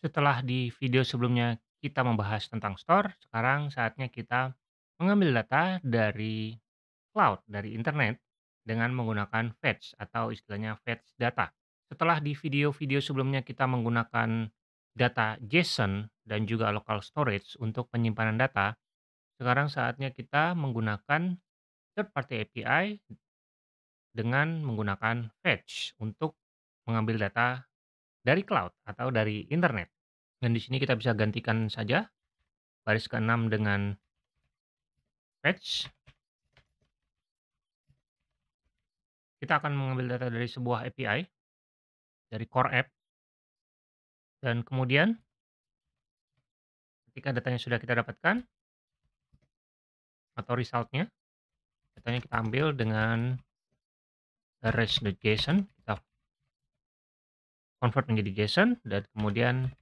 Setelah di video sebelumnya kita membahas tentang store, sekarang saatnya kita mengambil data dari cloud, dari internet dengan menggunakan fetch atau istilahnya fetch data. Setelah di video-video sebelumnya kita menggunakan data JSON dan juga local storage untuk penyimpanan data, sekarang saatnya kita menggunakan third party API dengan menggunakan fetch untuk mengambil data dari cloud atau dari internet. Dan di sini kita bisa gantikan saja baris ke-6 dengan fetch. Kita akan mengambil data dari sebuah API, dari core app. Dan kemudian ketika datanya sudah kita dapatkan atau resultnya, datanya kita ambil dengan res.json, kita convert menjadi JSON dan kemudian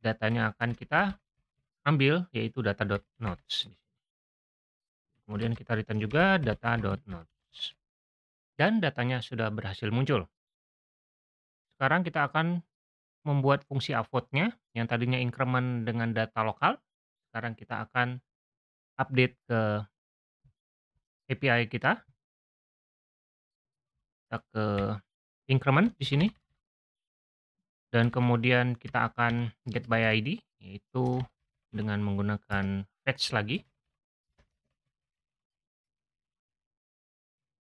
datanya akan kita ambil yaitu data.notes. Kemudian kita return juga data.notes. Dan datanya sudah berhasil muncul. Sekarang kita akan membuat fungsi upload-nya yang tadinya increment dengan data lokal. Sekarang kita akan update ke API kita. Kita ke increment di sini. Dan kemudian kita akan get by ID yaitu dengan menggunakan fetch lagi.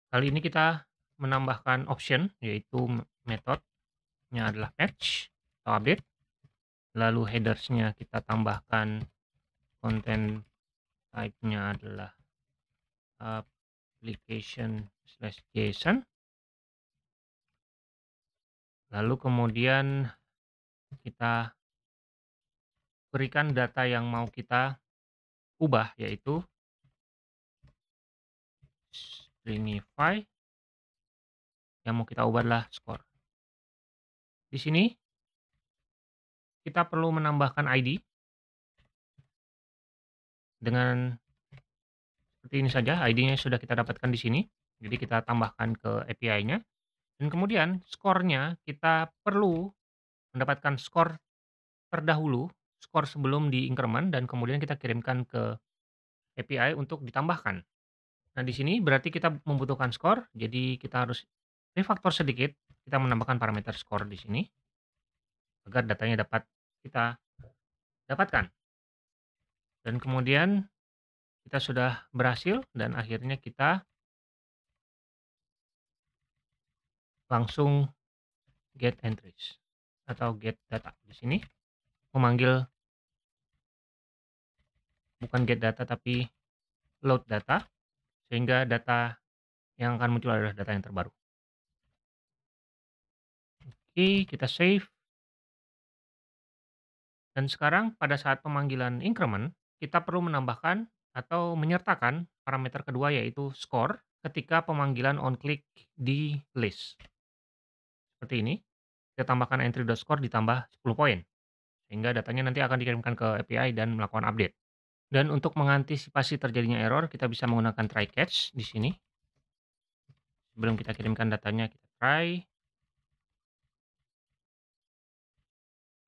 Kali ini kita menambahkan option yaitu metodenya adalah fetch atau update. Lalu headersnya kita tambahkan content type-nya adalah application slash JSON. Lalu kemudian kita berikan data yang mau kita ubah yaitu stringify yang mau kita ubah adalah score. Di sini kita perlu menambahkan ID dengan seperti ini saja, ID-nya sudah kita dapatkan di sini. Jadi kita tambahkan ke API-nya. Dan kemudian skornya kita perlu mendapatkan skor terdahulu, skor sebelum di increment dan kemudian kita kirimkan ke API untuk ditambahkan. Nah, di sini berarti kita membutuhkan skor, jadi kita harus refactor sedikit, kita menambahkan parameter skor di sini agar datanya dapat kita dapatkan. Dan kemudian kita sudah berhasil dan akhirnya kita langsung get entries atau get data di sini memanggil bukan get data tapi load data sehingga data yang akan muncul adalah data yang terbaru. Oke, kita save. Dan sekarang pada saat pemanggilan increment, kita perlu menambahkan atau menyertakan parameter kedua yaitu score ketika pemanggilan on click di list. Seperti ini. Kita tambahkan entry.score ditambah 10 poin. Sehingga datanya nanti akan dikirimkan ke API dan melakukan update. Dan untuk mengantisipasi terjadinya error, kita bisa menggunakan try catch di sini. Sebelum kita kirimkan datanya, kita try.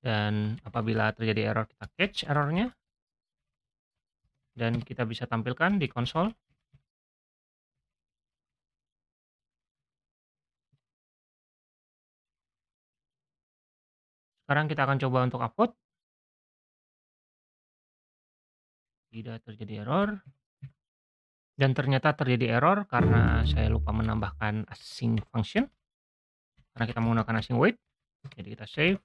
Dan apabila terjadi error, kita catch errornya. Dan kita bisa tampilkan di konsol. Sekarang kita akan coba untuk upload. Tidak terjadi error. Dan ternyata terjadi error karena saya lupa menambahkan async function. Karena kita menggunakan async wait. Jadi kita save.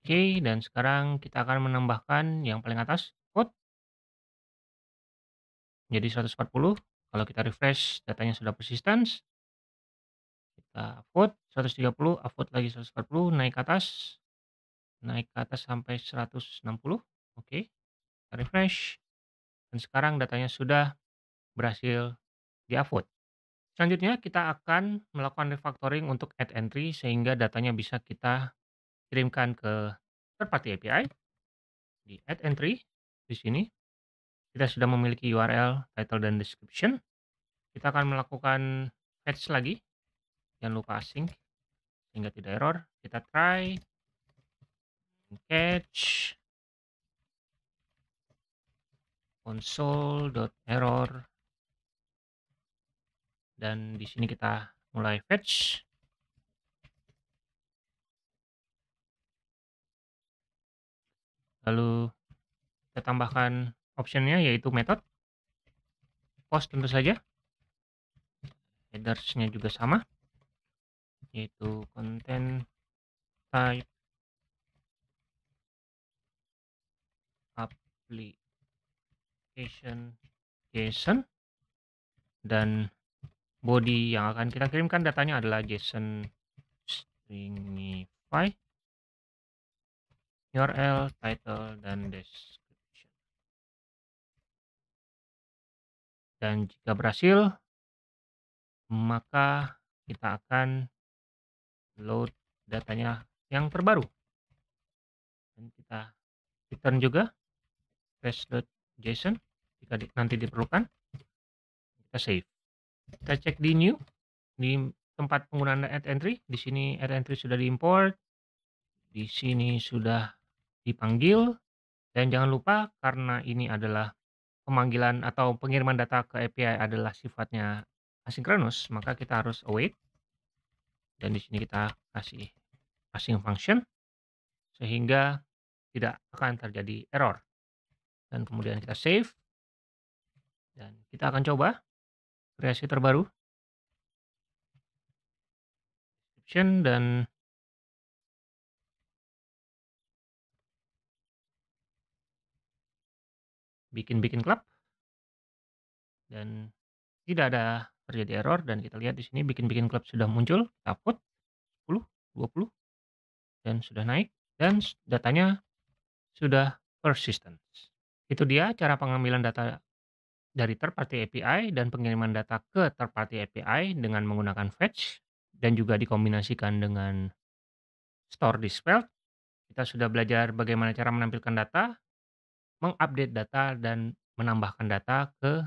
Oke, dan sekarang kita akan menambahkan yang paling atas, code. Jadi 140. Kalau kita refresh, datanya sudah persistence. Kita vote 130, upvote lagi 140, naik ke atas. Naik ke atas sampai 160. Oke. Kita refresh. Dan sekarang datanya sudah berhasil di-upvote. Selanjutnya kita akan melakukan refactoring untuk add entry sehingga datanya bisa kita kirimkan ke third party API. Di add entry di sini kita sudah memiliki URL, title dan description. Kita akan melakukan fetch lagi Jangan lupa async sehingga tidak error. Kita try catch console.error dan di sini kita mulai fetch. Lalu kita tambahkan optionnya yaitu method. Post tentu saja. Headers-nya juga sama yaitu content type application JSON dan body yang akan kita kirimkan datanya adalah JSON stringify URL, title, dan description. Dan jika berhasil, maka kita akan load datanya yang terbaru. Dan kita return juga flash.json jika di, nanti diperlukan. Kita save. Kita cek di new di tempat penggunaan add entry. Di sini add entry sudah diimport. Di sini sudah dipanggil dan jangan lupa karena ini adalah pemanggilan atau pengiriman data ke API adalah sifatnya asinkronus, maka kita harus await dan di sini kita kasih async function sehingga tidak akan terjadi error. Dan kemudian kita save. Dan kita akan coba kreasi terbaru. Description dan bikin-bikin klub. Dan tidak ada terjadi error dan kita lihat di sini bikin-bikin klub sudah muncul, upload 10, 20 dan sudah naik dan datanya sudah persistent. Itu dia cara pengambilan data dari third party API dan pengiriman data ke third party API dengan menggunakan fetch dan juga dikombinasikan dengan store dispel. Kita sudah belajar bagaimana cara menampilkan data, mengupdate data dan menambahkan data ke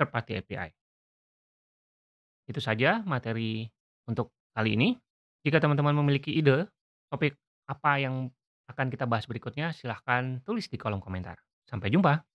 third party API. Itu saja materi untuk kali ini. Jika teman-teman memiliki ide topik apa yang akan kita bahas berikutnya, silahkan tulis di kolom komentar. Sampai jumpa.